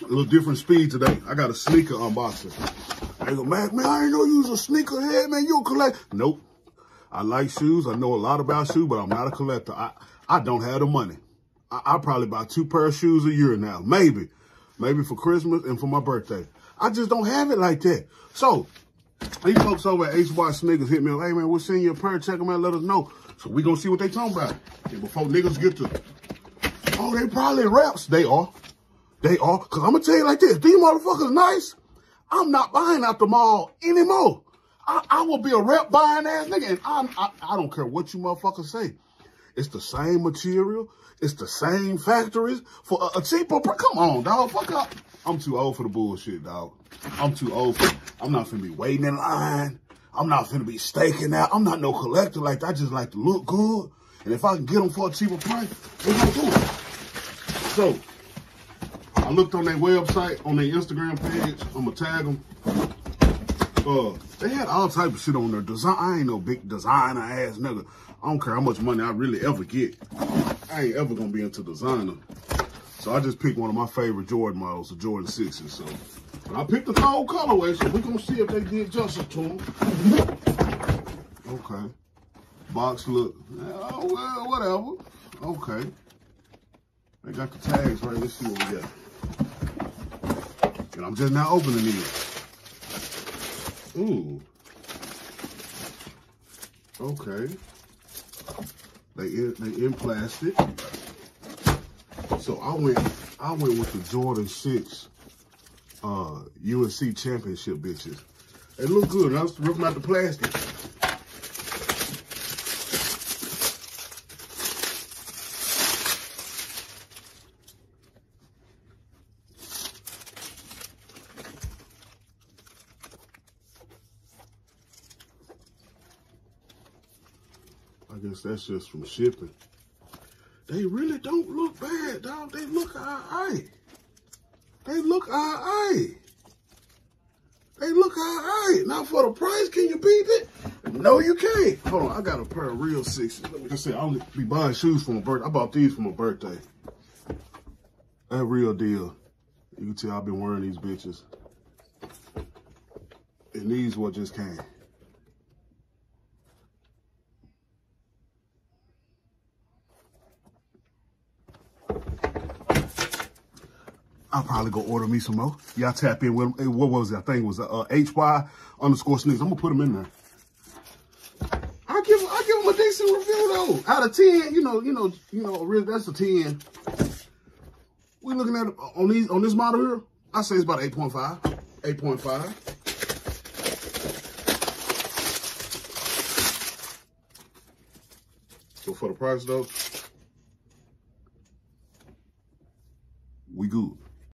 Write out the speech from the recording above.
A little different speed today. I got a sneaker unboxing. I go, man, man, I didn't know you was a sneaker head, man. You a collect? Nope. I like shoes. I know a lot about shoes, but I'm not a collector. I, I don't have the money. I, I probably buy two pair of shoes a year now. Maybe. Maybe for Christmas and for my birthday. I just don't have it like that. So, these folks over at HBox Sneakers hit me up. Hey, man, we'll send you a pair. Check them out. Let us know. So, we going to see what they talking about. Before niggas get to, oh, they probably reps. They are. They are. Because I'm going to tell you like this. These motherfuckers nice. I'm not buying out the mall anymore. I, I will be a rep buying ass nigga. And I'm, I, I don't care what you motherfuckers say. It's the same material. It's the same factories for a, a cheaper price. Come on, dog. Fuck up. I'm too old for the bullshit, dog. I'm too old for I'm not finna be waiting in line. I'm not finna be staking out. I'm not no collector like that. I just like to look good. And if I can get them for a cheaper price, we're gonna do it. So, I looked on their website, on their Instagram page. I'm gonna tag them. Uh, they had all type of shit on their design. I ain't no big designer ass nigga. I don't care how much money I really ever get. I ain't ever gonna be into designer. So I just picked one of my favorite Jordan models, the Jordan 6s. So I picked the cold colorway, so we're gonna see if they did justice to them. Okay. Box look, oh, well, whatever. Okay. They got the tags right. Let's see what we got. And I'm just now opening these. Ooh. Okay. They in, they in plastic. So I went I went with the Jordan 6 uh UNC championship bitches. They look good. I was ripping out the plastic. I guess that's just from shipping. They really don't look bad, dog. They look alright. They look alright. They look alright. Now for the price, can you beat it? No, you can't. Hold on, I got a pair of real sixes. Like I said, I only be buying shoes for my birthday. I bought these for my birthday. That real deal. You can tell I've been wearing these bitches. And these what just came. I'll probably go order me some more. Y'all tap in with them. What was think it was uh, uh HY underscore sneaks. I'm gonna put them in there. I give I give them a decent review though. Out of ten, you know, you know, you know, that's a ten. We looking at uh, on these on this model here. I say it's about 8.5. 8.5. So for the price though,